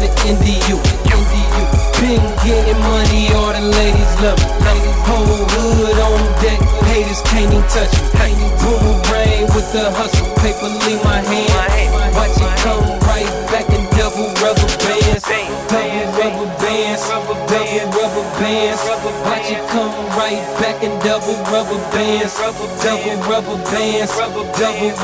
the end of you. Been getting money, all the ladies love me. Whole hood on deck, haters can't even touch me. Boomerang with the hustle, paper leave my hand. Watch it come right back and double rubber bands. Double rubber bands, bands. Watch it come right back and double rubber bands. Double rubber bands, double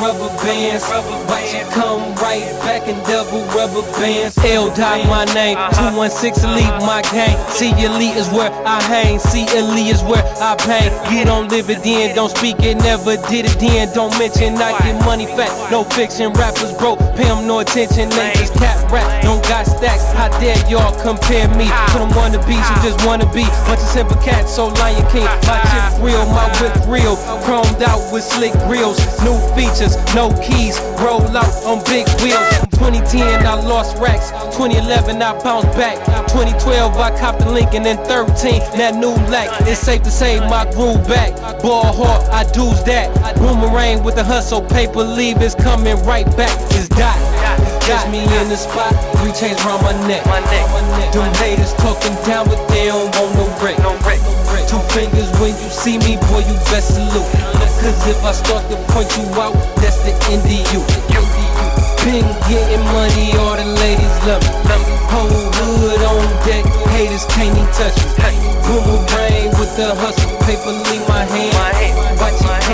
rubber bands. Watch it come right back and double rubber bands. L dot my name, uh-huh. 216 elite my gang. See elite is where I hang. See elite is where I pay. You don't live it then, don't speak it, never did it then. Don't mention I get money fat, no fiction. Rappers broke, pay them no attention. They just cat rap, don't got stacks. How dare y'all compare me to them wannabes who just wanna be bunch of simple cats? So Lion King, my chip real, my whip real, chromed out with slick grills, new features, no keys, roll out on big wheels. 2010 I lost racks, 2011 I bounced back, 2012 I copped the Lincoln, and 13 that new lack. It's safe to say my groove back. Ball hawk, I do's that. Boomerang with the hustle, paper leave is coming right back. It's dot. Just me in the spot, three chains round my neck. My neck. Them haters talking down, but they don't want no wreck. Two fingers when you see me, boy, you best salute. Cause if I start to point you out, that's the end of you. Been getting money, all the ladies love me. Whole hood on deck, haters can't even touch me. Boomerang with the hustle, paper leave my hand. Watch it